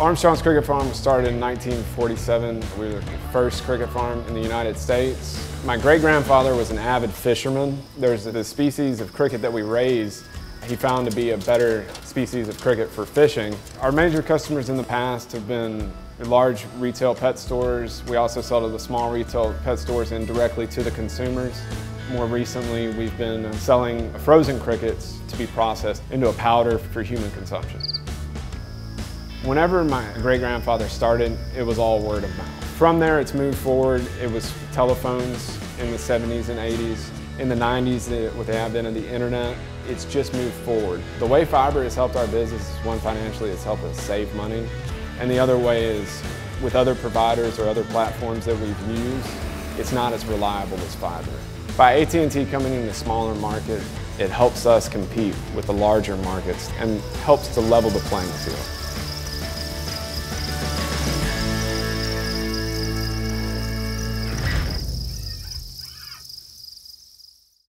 Armstrong's Cricket Farm was started in 1947. We were the first cricket farm in the United States. My great-grandfather was an avid fisherman. There's the species of cricket that we raise he found to be a better species of cricket for fishing. Our major customers in the past have been large retail pet stores. We also sell to the small retail pet stores and directly to the consumers. More recently, we've been selling frozen crickets to be processed into a powder for human consumption. Whenever my great-grandfather started, it was all word of mouth. From there, it's moved forward. It was telephones in the 70s and 80s. In the 90s, with the advent of the internet, it's just moved forward. The way fiber has helped our business is one, financially, it's helped us save money. And the other way is with other providers or other platforms that we've used, it's not as reliable as fiber. By AT&T coming in the smaller market, it helps us compete with the larger markets and helps to level the playing field.